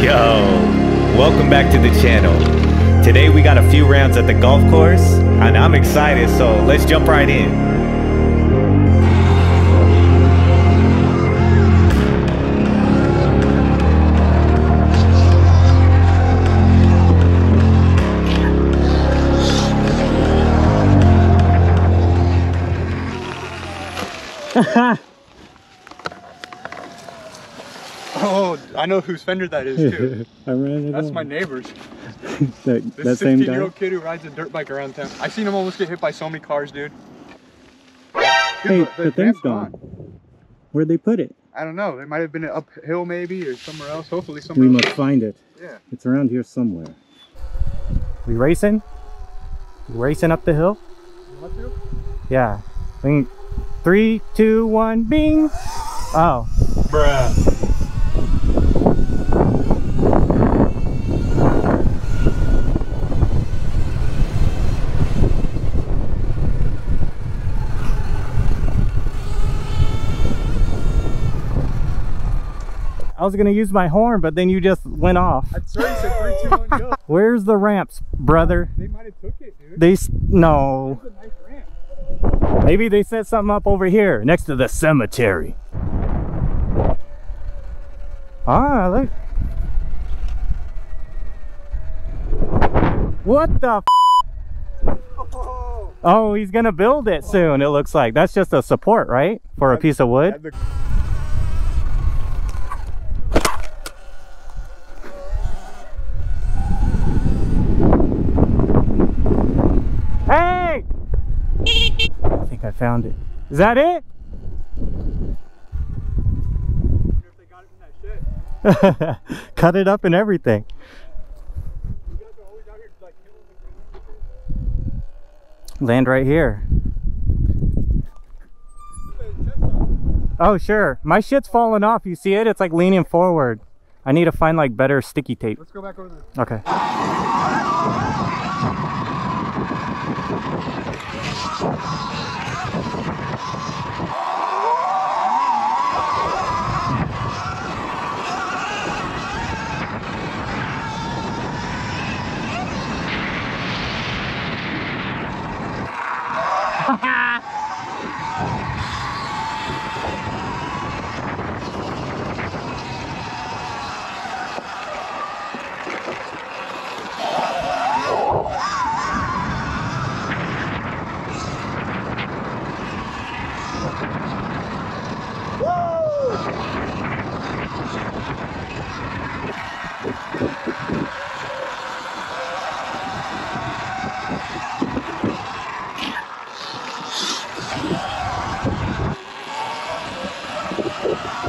Yo, welcome back to the channel. Today we got a few rounds at the golf course, and I'm excited, so let's jump right in. Oh, I know whose fender that is too. I ran it That's over. my neighbor's. that, This that same 16 guy. year old kid who rides a dirt bike around town. I've seen him almost get hit by so many cars, dude. Dude, Hey, the, the thing's ramp's gone. Where'd they put it? I don't know. It might have been uphill maybe or somewhere else. Hopefully somewhere We else. must find it. Yeah. It's around here somewhere. We racing? We racing up the hill? Want to? Yeah. Bing. Three, two, one, bing. Oh. Bruh. I was gonna use my horn, but then you just went off. I swear you said three, two, one, go. Where's the ramps, brother? They might have took it, dude. They no. Nice. Maybe they set something up over here next to the cemetery. Ah, look. What the? F- Oh, oh, he's gonna build it soon. It looks like that's just a support, right, for a piece of wood. had the- Hey! I think I found it. Is that it? wonder if they got it in that shed. Cut it up and everything. You guys are always out here like killing the ground. Land right here. Oh, sure. My shit's falling off. You see it? It's like leaning forward. I need to find like better sticky tape. Let's go back over there. Okay. Woo!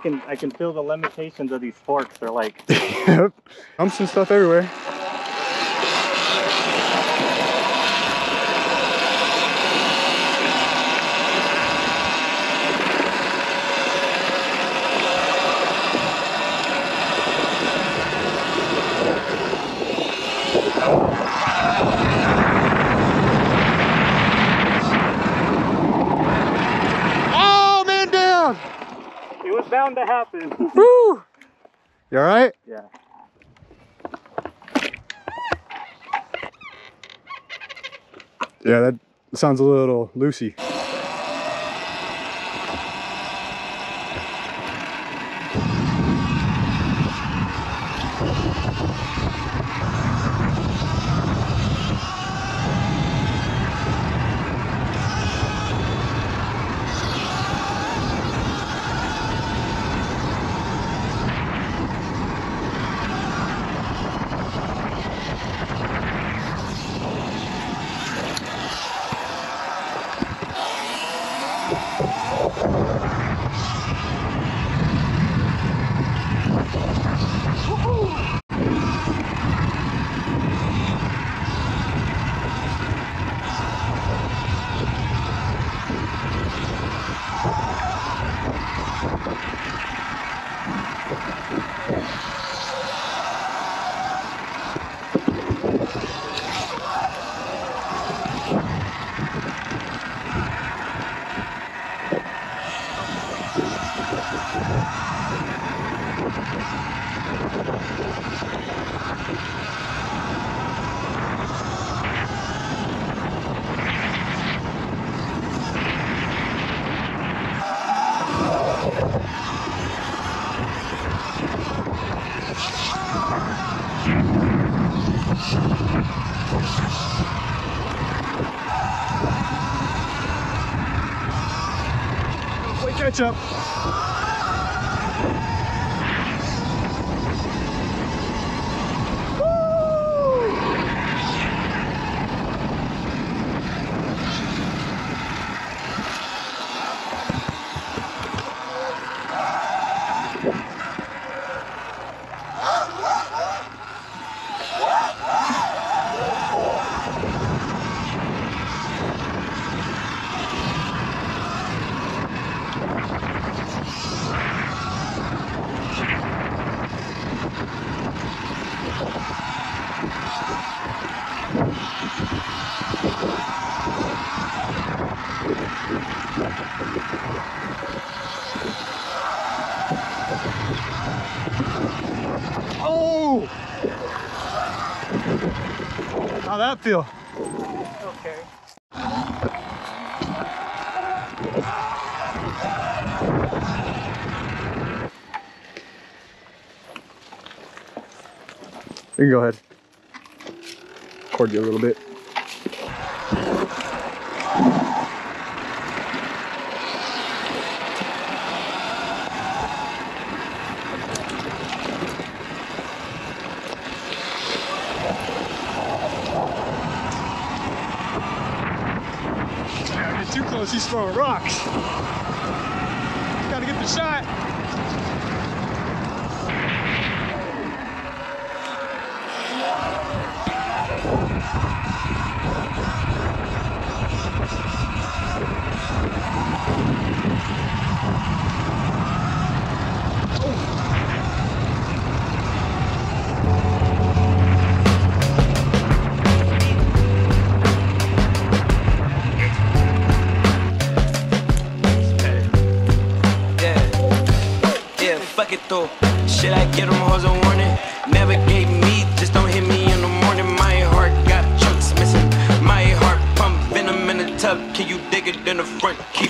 can I can feel the limitations of these forks. They're like yep. Humps and stuff everywhere. Oh, man down! it was bound to happen. Woo! You alright? yeah. Yeah, that sounds a little loosey. catch up. That feel? Okay. You can go ahead. Cord you a little bit. Yeah, get too close, he's throwing rocks. Gotta get the shot. Shit, I get them hoes a warning. Never gave me, just don't hit me in the morning. My heart got chunks missing. My heart pump venom in the tub. Can you dig it in the front? Keep